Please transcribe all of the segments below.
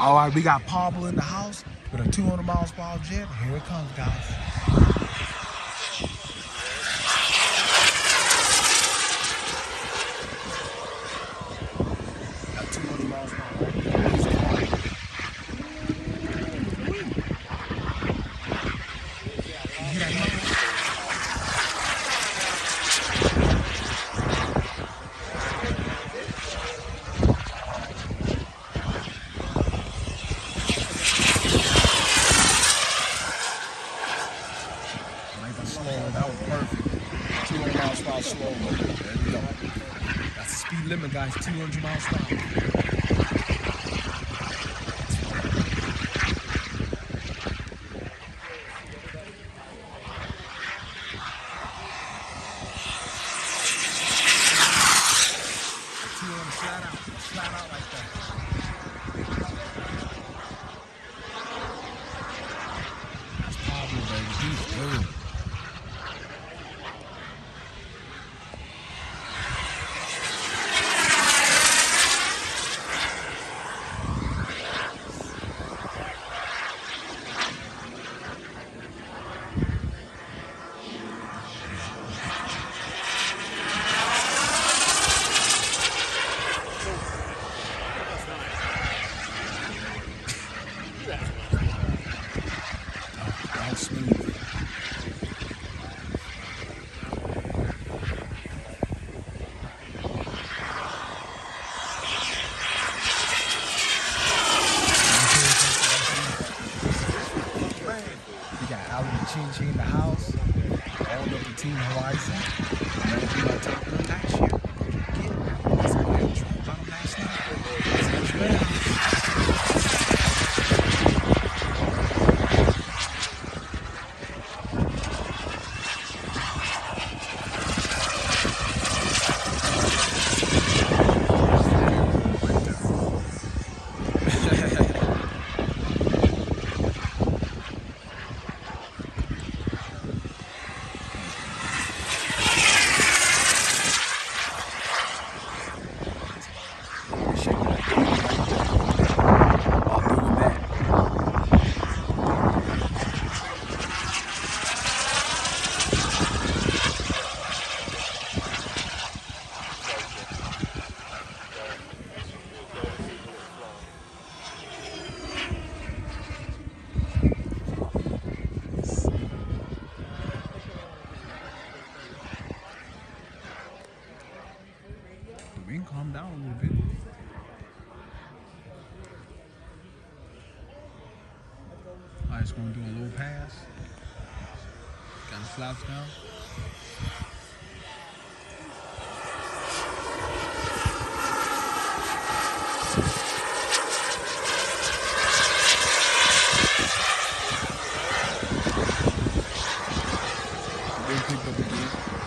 All right, we got Pablo in the house with a 200 miles per hour jet. Here it comes, guys. Got 200 miles per hour. You hear that noise? Nice and slow. That was perfect. 200 miles per hour slow. There we go. That's the speed limit, guys. 200 miles per hour. Flat out, flat out like that. Wind calmed down a little bit. I just gonna do a low pass. Got the flaps down. Picked up.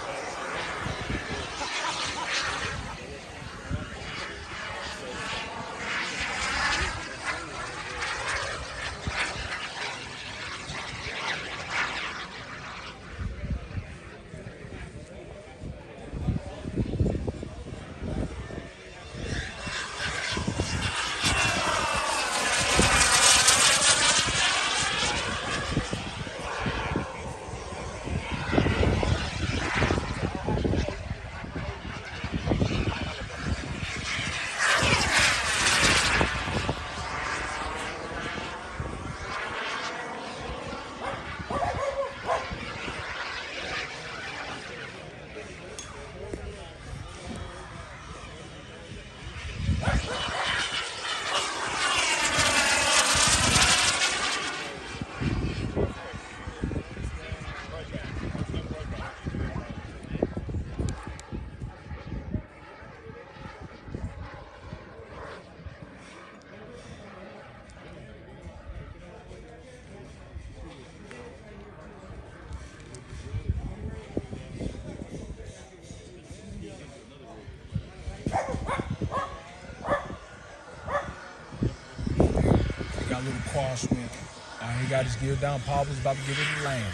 got his gear down. Paul was about to get it to land.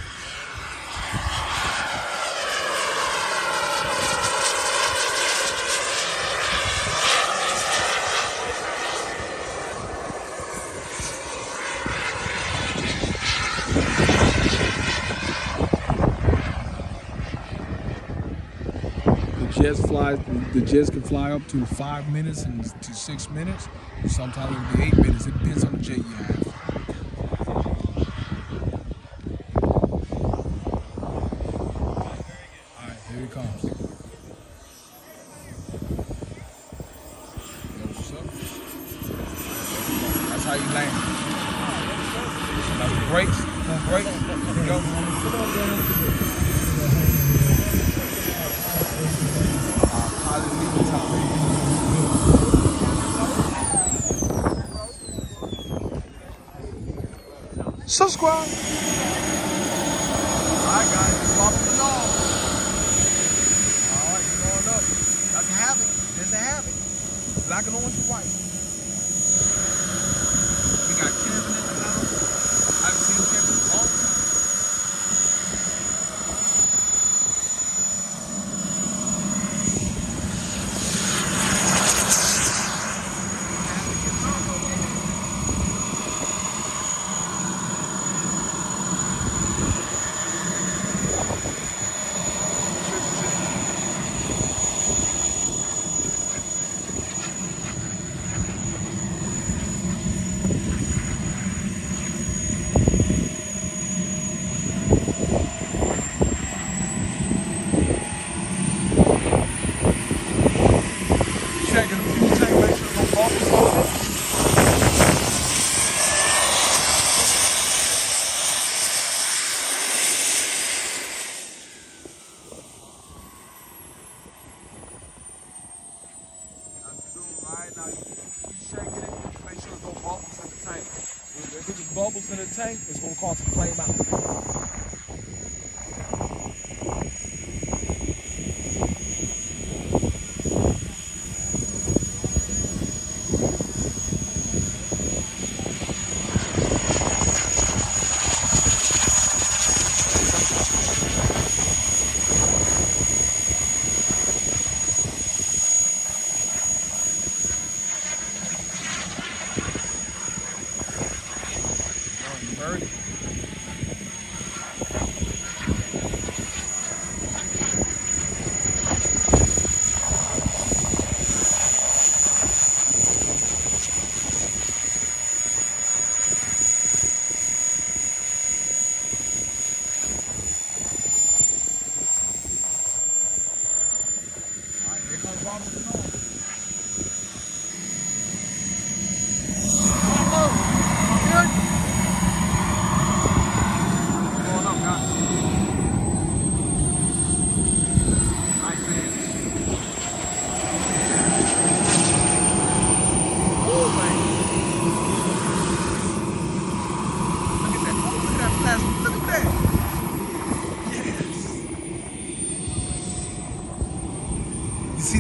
Jets fly, the Jets can fly up to five minutes and to six minutes. Sometimes it'll be eight minutes. It depends on the jet you have. subscribe. Alright guys, the. Alright, going up. Black and orange and white.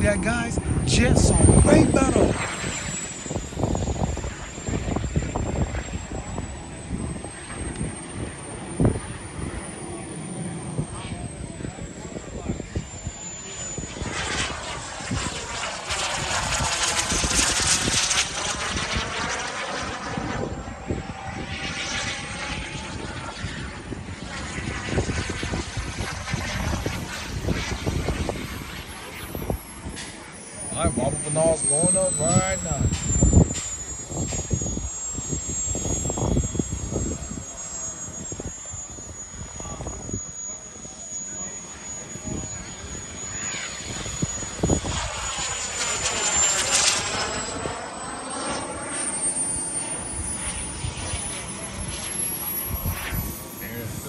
that, guys, just so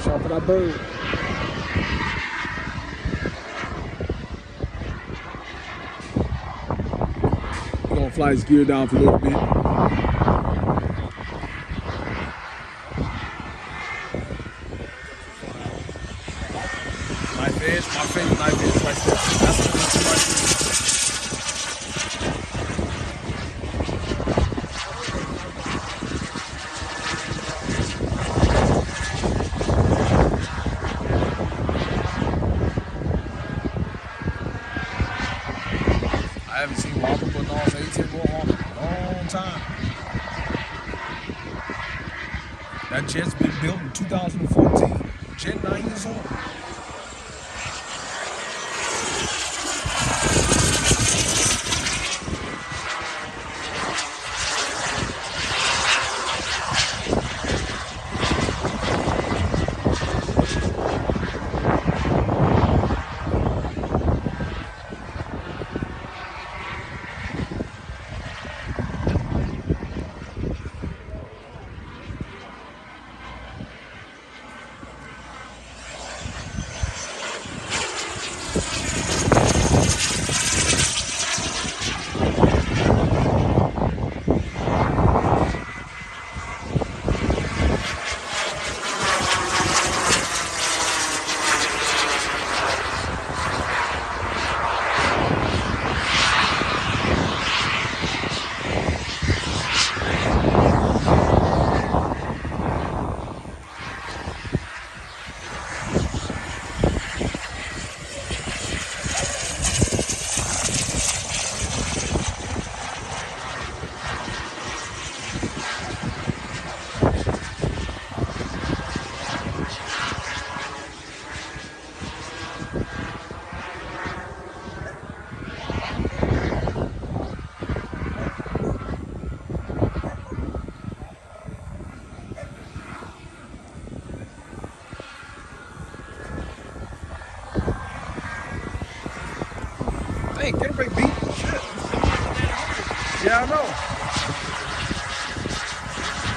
push out that bird. banda. We're gonna fly his gear down for a little bit. Jet's been built in 2014. Jet nine years old.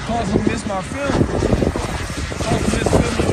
1000 Miss mal 5. 1000 Miss film.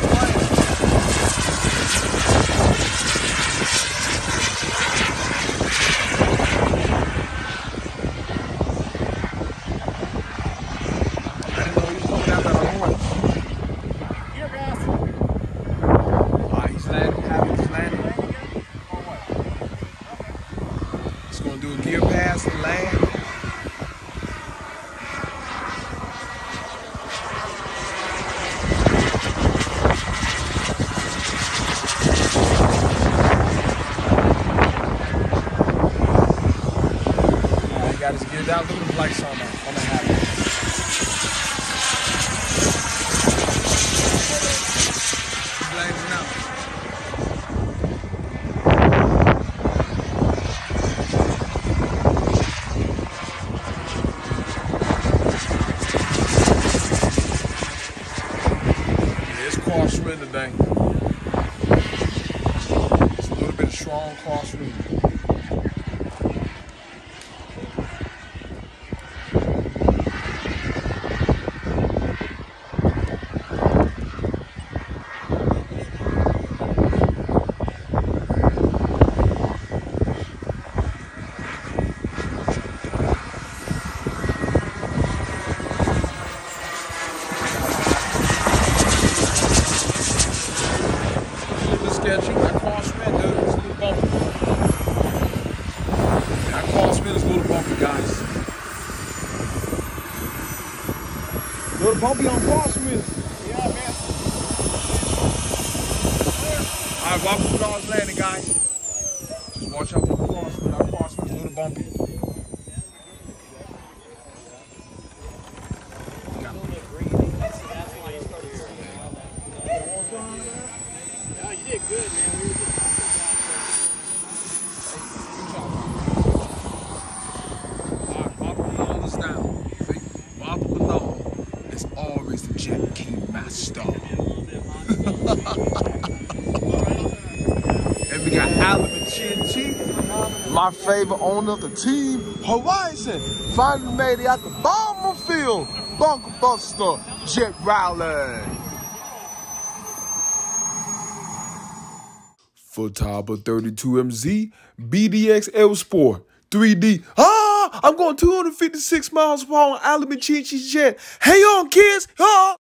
bumpy on Proxmith. Yeah, man. All right, welcome to Cross Landing, guys. Just watch out for the Proxmith. Our Proxmith a little bumpy. my favorite owner of the team, Horizon, finally made it at the bomber field. Bunker Buster, Jet Rowland. For 32MZ, BDX L Sport, 3D. Ah, I'm going 256 miles per hour on Alabama Chichi Jet. Hey on, kids. Ah.